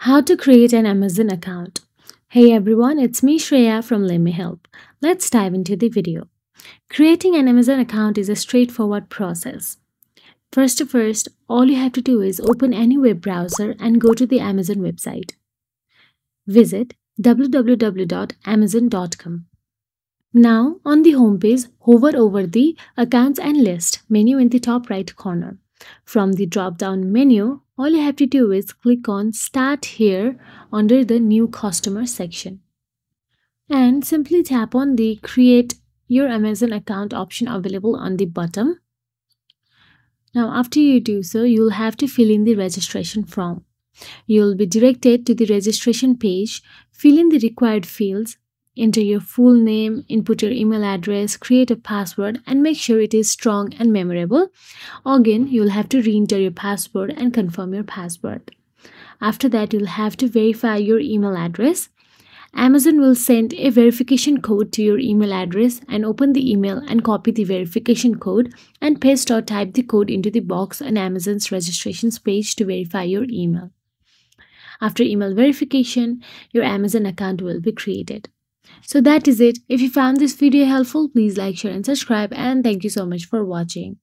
How to create an Amazon account. Hey everyone, it's me Shreya from Let Me Help. Let's dive into the video. Creating an Amazon account is a straightforward process. First of first, all you have to do is open any web browser and go to the Amazon website. Visit www.amazon.com. Now, on the homepage, hover over the Accounts and List menu in the top right corner. From the drop-down menu, all you have to do is click on Start Here under the New Customer section. And simply tap on the Create Your Amazon Account option available on the bottom. Now, after you do so, you'll have to fill in the registration form. You'll be directed to the registration page, fill in the required fields, enter your full name, input your email address, create a password, and make sure it is strong and memorable. Again, you'll have to re-enter your password and confirm your password. After that, you'll have to verify your email address. Amazon will send a verification code to your email address and open the email and copy the verification code and paste or type the code into the box on Amazon's registrations page to verify your email. After email verification, your Amazon account will be created. So that is it. If you found this video helpful, please like, share and subscribe and thank you so much for watching.